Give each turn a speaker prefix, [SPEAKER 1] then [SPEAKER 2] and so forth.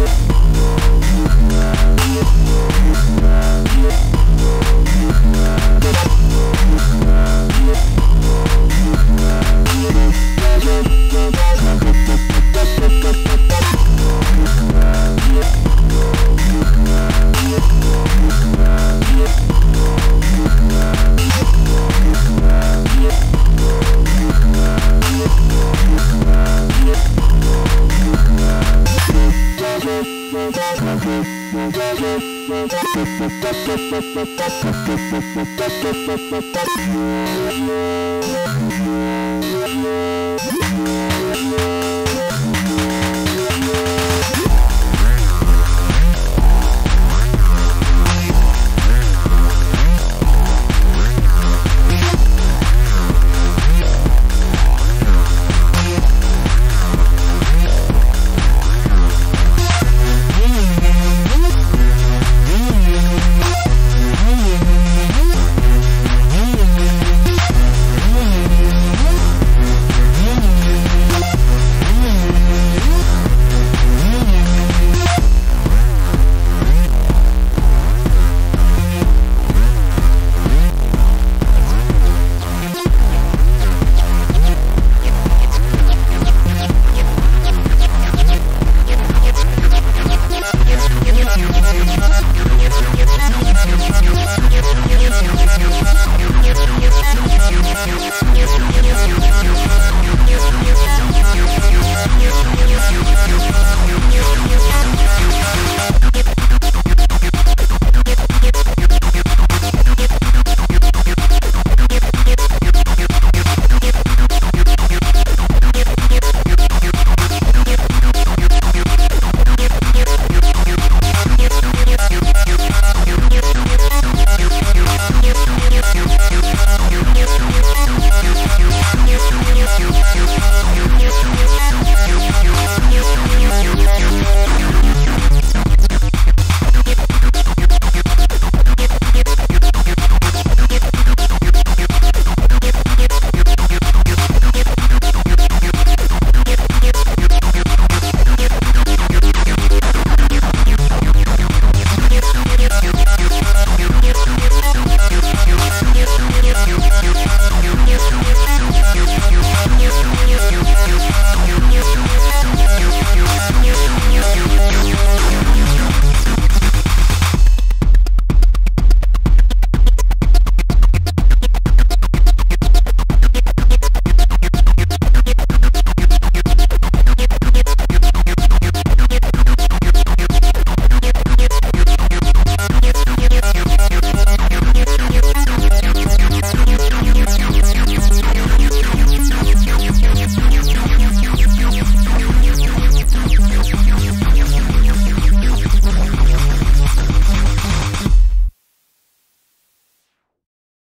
[SPEAKER 1] We'll. Thank you.